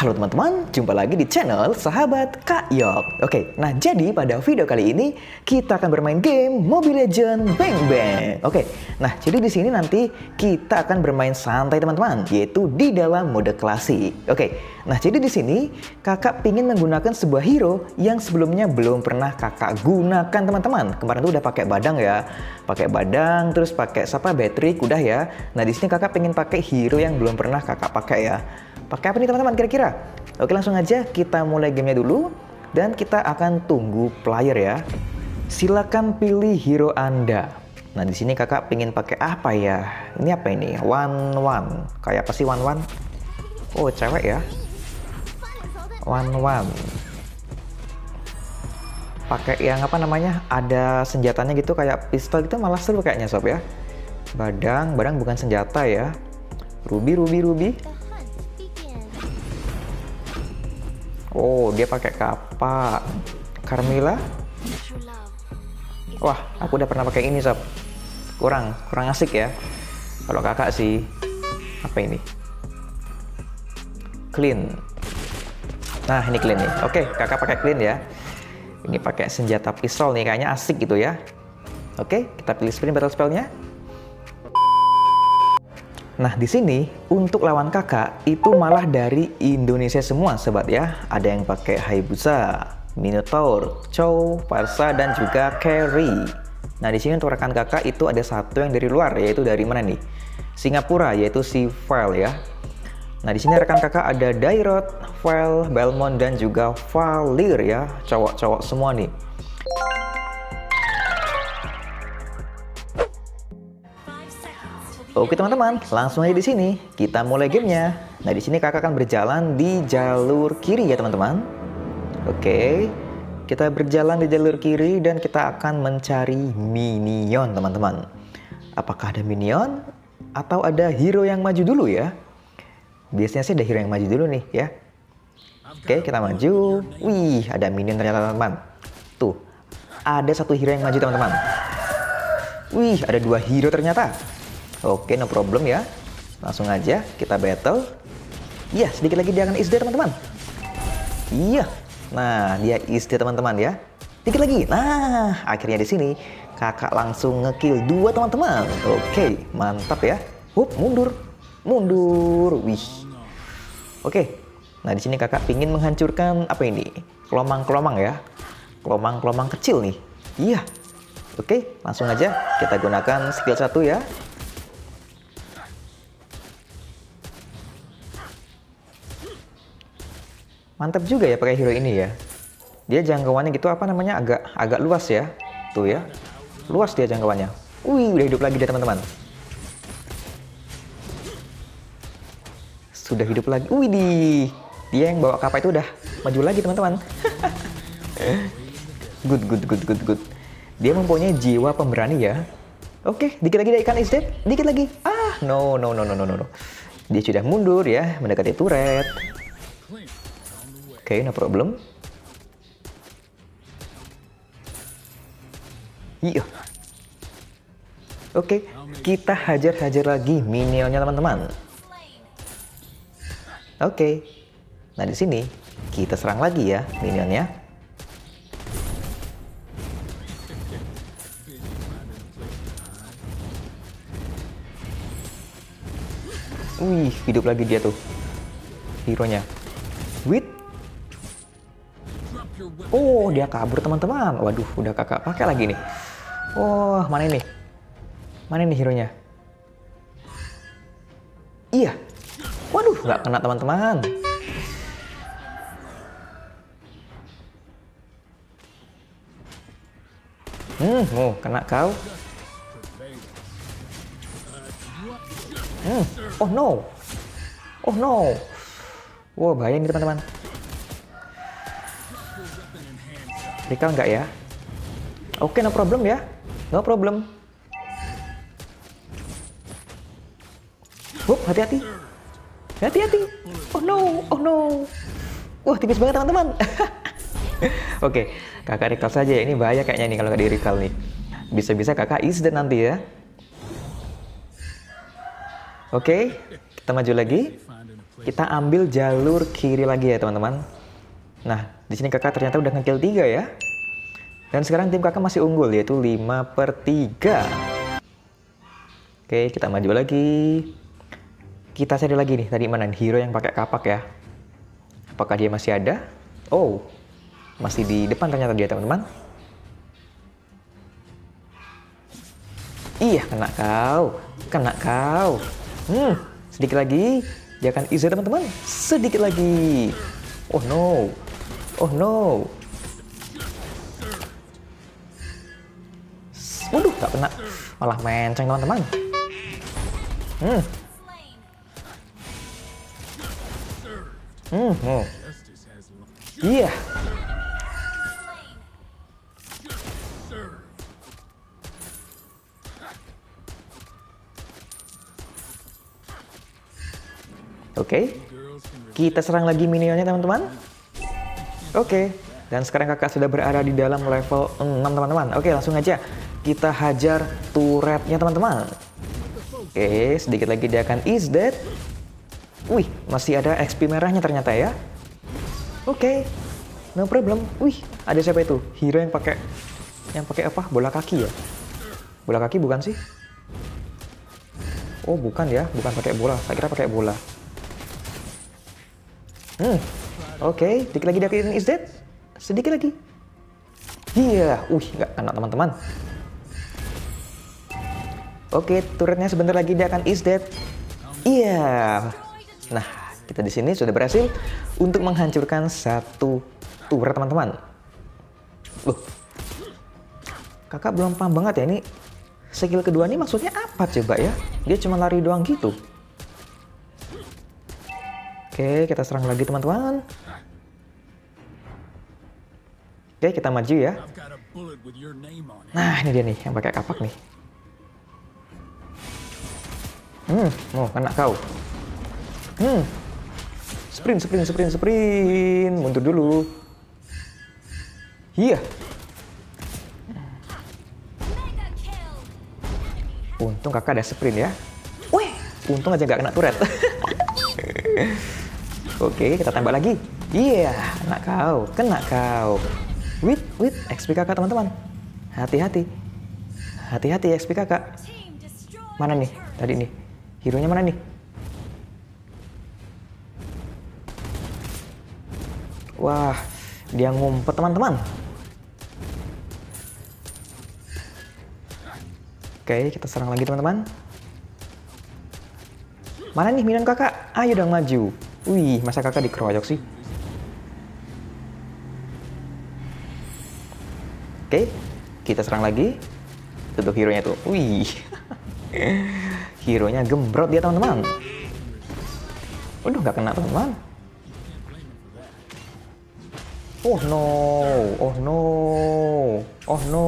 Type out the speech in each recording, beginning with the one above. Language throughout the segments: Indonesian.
Halo teman-teman, jumpa lagi di channel Sahabat Kak Yok. Oke, nah jadi pada video kali ini kita akan bermain game Mobile Legend Bang Bang. Oke, nah jadi di sini nanti kita akan bermain santai teman-teman, yaitu di dalam mode klasik. Oke, nah jadi di sini kakak pingin menggunakan sebuah hero yang sebelumnya belum pernah kakak gunakan teman-teman. Kemarin tuh udah pakai badang ya, pakai badang, terus pakai siapa battery, udah ya. Nah di sini kakak pengen pakai hero yang belum pernah kakak pakai ya. Pakai apa nih teman-teman kira-kira? Oke langsung aja kita mulai gamenya dulu dan kita akan tunggu player ya. Silakan pilih hero Anda. Nah di sini kakak pengen pakai apa ya? Ini apa ini? One one. Kayak apa sih one one? Oh cewek ya. One one. Pakai yang apa namanya? Ada senjatanya gitu kayak pistol gitu malah seru kayaknya sob ya. Badang, badang bukan senjata ya. Ruby, ruby, ruby. Oh, dia pakai kapak. Carmilla? Wah, aku udah pernah pakai ini, sob. Kurang, kurang asik ya. Kalau kakak sih, apa ini? Clean. Nah, ini clean nih. Oke, kakak pakai clean ya. Ini pakai senjata pistol nih, kayaknya asik gitu ya. Oke, kita pilih sprint battle spellnya. Nah, di sini untuk lawan kakak itu malah dari Indonesia semua, sobat ya. Ada yang pakai Hayabusa, Minotaur, Chow, Parsa, dan juga Carry. Nah, di sini untuk rekan kakak itu ada satu yang dari luar, yaitu dari mana nih? Singapura, yaitu si File ya. Nah, di sini rekan kakak ada Dairot, File, Belmont, dan juga Valir ya. Cowok-cowok semua nih. Oke teman-teman, langsung aja di sini kita mulai gamenya. Nah di sini kakak akan berjalan di jalur kiri ya teman-teman. Oke, kita berjalan di jalur kiri dan kita akan mencari minion teman-teman. Apakah ada minion atau ada hero yang maju dulu ya? Biasanya sih ada hero yang maju dulu nih ya. Oke, kita maju. Wih, ada minion ternyata teman-teman. Tuh, ada satu hero yang maju teman-teman. Wih, ada dua hero ternyata. Oke, no problem ya. Langsung aja kita battle. Iya, sedikit lagi dia akan isde teman-teman. Iya. Nah, dia isde teman-teman ya. Dikit lagi. Nah, akhirnya di sini kakak langsung ngekill dua teman-teman. Oke, mantap ya. Hup, mundur. Mundur. Wih. Oke. Nah, di sini kakak pingin menghancurkan apa ini? Kelomang-kelomang ya. Kelomang-kelomang kecil nih. Iya. Oke, langsung aja kita gunakan skill satu ya. Mantap juga ya pakai hero ini ya. Dia jangkauannya gitu apa namanya agak agak luas ya. Tuh ya. Luas dia jangkauannya. Wih, udah hidup lagi dia teman-teman. Sudah hidup lagi. Wih, di dia yang bawa kapal itu udah maju lagi teman-teman. good, good, good, good, good. Dia mempunyai jiwa pemberani ya. Oke, dikit lagi dia ikan is. Dikit lagi. Ah, no, no, no, no, no, no. Dia sudah mundur ya, mendekati turret. Okay, no problem. Iya. Oke, kita hajar-hajar lagi minionnya teman-teman. Oke. Nah, di sini kita serang lagi ya minionnya. Wih, hidup lagi dia tuh. Hero-nya. Oh, dia kabur teman-teman. Waduh, udah kakak pakai lagi nih. Oh, mana ini? Mana ini hero-nya? Iya. Waduh, nggak kena teman-teman. Hmm, oh, kena kau. Hmm, oh no. Oh no. Wah, wow, bahaya nih teman-teman. Recall nggak ya? Oke, okay, no problem ya. No problem. Hup, hati-hati. Hati-hati. Oh no, oh no. Wah, tipis banget teman-teman. Oke, okay, kakak recall saja ya. Ini bahaya kayaknya nih kalau nggak di recall nih. Bisa-bisa kakak is dan nanti ya. Oke, okay, kita maju lagi. Kita ambil jalur kiri lagi ya teman-teman. Nah, di sini kakak ternyata udah ngekill 3 ya. Dan sekarang tim kakak masih unggul yaitu 5 per 3. Oke, kita maju lagi. Kita cari lagi nih, tadi mana hero yang pakai kapak ya. Apakah dia masih ada? Oh, masih di depan ternyata dia teman-teman. Iya, kena kau. Kena kau. Hmm, sedikit lagi. Dia akan easy teman-teman. Sedikit lagi. Oh no. Oh no. Waduh, gak kena. Malah menceng teman-teman. Hmm. Hmm, oh. Iya. Yeah. Oke. Kita serang lagi minionnya teman-teman. Oke. Dan sekarang kakak sudah berada di dalam level 6 teman-teman. Oke langsung aja. Kita hajar turretnya teman-teman. Oke sedikit lagi dia akan is dead. Wih masih ada XP merahnya ternyata ya. Oke. No problem. Wih ada siapa itu? Hero yang pakai yang pakai apa? Bola kaki ya? Bola kaki bukan sih? Oh bukan ya, bukan pakai bola. Saya kira pakai bola. Hmm. Oke, okay. dikit lagi dapetin is dead. Sedikit lagi. Iya, yeah. uh, nggak kena teman-teman. Oke, okay, turretnya sebentar lagi dia akan is dead. Iya. Yeah. Nah, kita di sini sudah berhasil untuk menghancurkan satu turret teman-teman. Loh, kakak belum paham banget ya ini skill kedua ini maksudnya apa coba ya? Dia cuma lari doang gitu. Oke, kita serang lagi teman-teman. Oke, kita maju ya. Nah, ini dia nih yang pakai kapak nih. Hmm, mau oh, kena kau. Hmm. Sprint, sprint, sprint, sprint. Mundur dulu. Iya. Untung kakak ada sprint ya. Wih, untung aja gak kena turret. Oke, kita tembak lagi. Iya, yeah, kena kau, kena kau. Wait, wait, XP kakak teman-teman. Hati-hati. Hati-hati XP kakak. Mana nih tadi nih? Hero-nya mana nih? Wah, dia ngumpet teman-teman. Oke, kita serang lagi teman-teman. Mana nih minum kakak? Ayo dong maju. Wih, masa kakak dikeroyok sih? Oke, kita serang lagi. Tutup hero-nya tuh. Wih. hero-nya gembrot dia teman-teman. Waduh, nggak kena teman-teman. Oh no, oh no, oh no.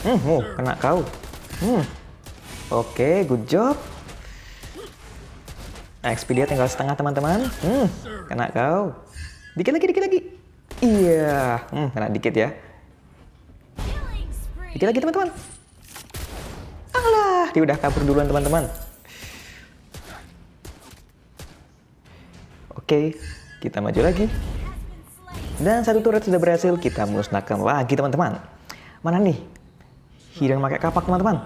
Hmm, oh, kena kau. Hmm. Oke, okay, good job. XP dia tinggal setengah teman-teman. Hmm, kena kau. Dikit lagi, dikit lagi. Iya, hmm, kena dikit ya. Dikit lagi teman-teman. Alah, dia udah kabur duluan teman-teman. Oke, kita maju lagi. Dan satu turret sudah berhasil kita musnahkan lagi teman-teman. Mana nih Hidden pakai kapak teman-teman.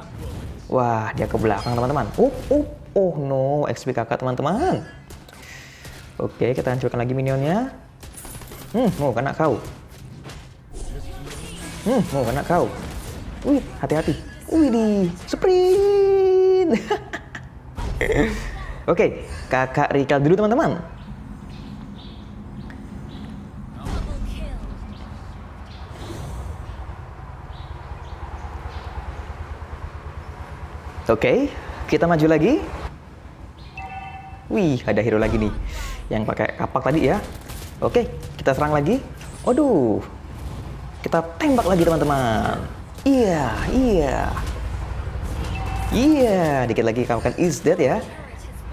Wah, dia ke belakang teman-teman. Oh, oh, oh no, XP kakak teman-teman. Oke, kita hancurkan lagi minionnya. Hmm, mau kena kau. Hmm, mau kena kau. Wih, hati-hati. Wih, di sprint. Oke, kakak Rikal dulu teman-teman. Oke, kita maju lagi. Wih, ada hero lagi nih. Yang pakai kapak tadi ya. Oke, kita serang lagi. Waduh. Kita tembak lagi teman-teman. Iya, iya. Iya, dikit lagi kau akan is dead ya.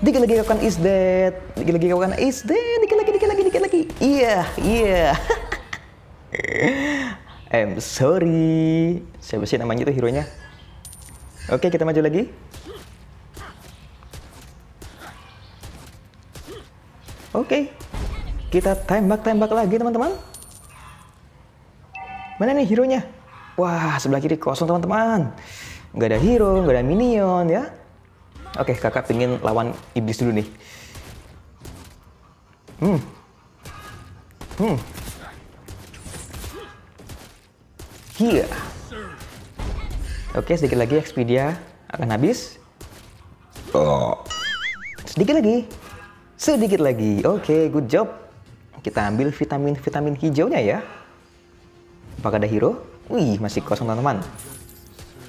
Dikit lagi kau akan is dead. Dikit lagi kau akan is dead. Dikit lagi, dikit lagi, dikit lagi. Iya, iya. I'm sorry. Siapa sih namanya itu hero-nya? Oke, kita maju lagi. Oke, kita tembak-tembak lagi teman-teman. Mana nih hero-nya? Wah, sebelah kiri kosong teman-teman. Nggak ada hero, nggak ada minion ya. Oke, kakak pingin lawan iblis dulu nih. Hmm. Hmm. Iya. Oke, sedikit lagi Expedia akan habis. Oh. Sedikit lagi. Sedikit lagi. Oke, good job. Kita ambil vitamin-vitamin hijaunya ya. Apakah ada hero? Wih, masih kosong teman-teman.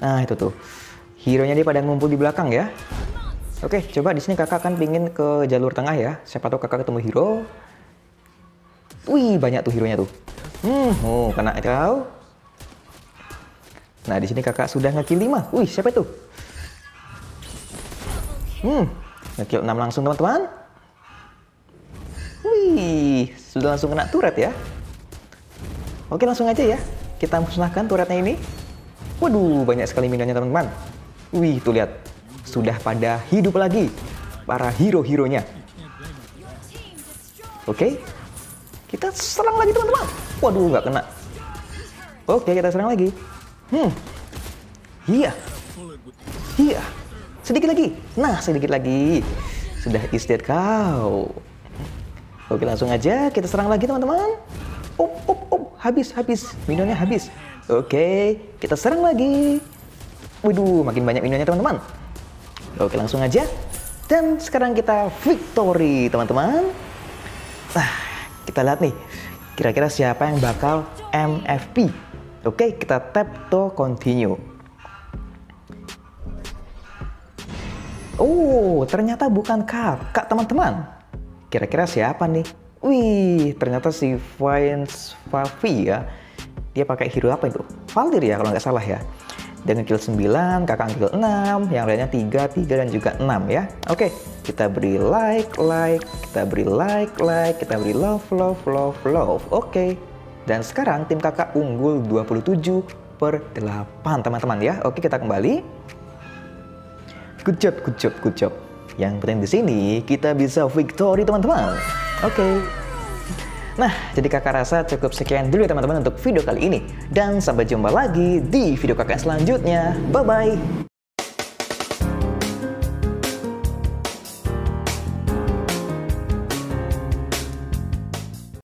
Nah, itu tuh. Hero-nya dia pada ngumpul di belakang ya. Oke, coba di sini kakak akan pingin ke jalur tengah ya. Siapa tahu kakak ketemu hero. Wih, banyak tuh hero-nya tuh. Hmm, oh, kena kau. Nah, di sini kakak sudah ngekill 5. Wih, siapa itu? Hmm, ngekill 6 langsung teman-teman. Sudah langsung kena turret ya. Oke, langsung aja ya. Kita musnahkan turretnya ini. Waduh, banyak sekali minionnya teman-teman. Wih, tuh lihat sudah pada hidup lagi para hero-heronya. Oke, kita serang lagi teman-teman. Waduh, nggak kena. Oke, kita serang lagi. Hmm, iya, iya. Sedikit lagi. Nah, sedikit lagi. Sudah istirahat kau. Oke, langsung aja kita serang lagi teman-teman. Up, up, up. Habis, habis. Minionnya habis. Oke, kita serang lagi. Waduh, makin banyak minionnya teman-teman. Oke langsung aja. Dan sekarang kita victory teman-teman. Nah kita lihat nih. Kira-kira siapa yang bakal MFP. Oke kita tap to continue. Oh ternyata bukan kakak teman-teman. Kira-kira siapa nih? Wih ternyata si Vines Favi ya. Dia pakai hero apa itu? Valdir ya kalau nggak salah ya dengan kill 9, kakak kill 6, yang lainnya 3, 3, dan juga 6 ya. Oke, kita beri like, like, kita beri like, like, kita beri love, love, love, love. Oke, dan sekarang tim kakak unggul 27 per 8 teman-teman ya. Oke, kita kembali. Good job, good job, good job. Yang penting di sini kita bisa victory teman-teman. Oke. Nah, jadi kakak rasa cukup sekian dulu ya teman-teman untuk video kali ini. Dan sampai jumpa lagi di video kakak selanjutnya. Bye-bye!